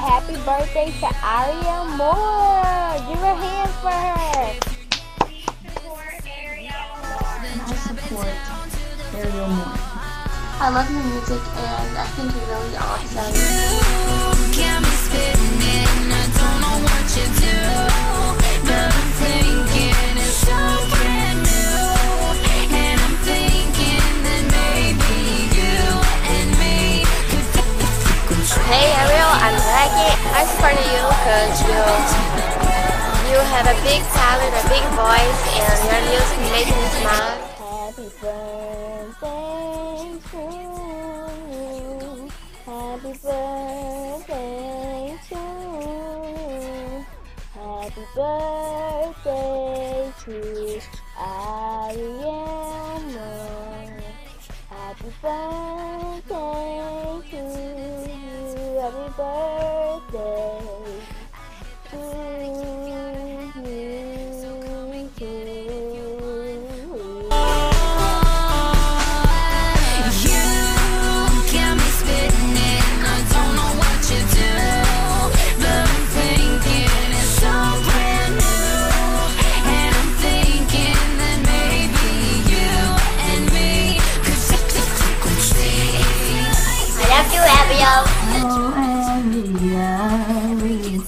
Happy birthday to Ariel Moore. Give a hand for her. I support Ariel Moore. I love your music and I think you're really awesome. I support you because you you have a big talent, a big voice, and your music makes me smile. Happy birthday to you. Happy birthday to you. Happy birthday to Ariel Happy birthday to Ari,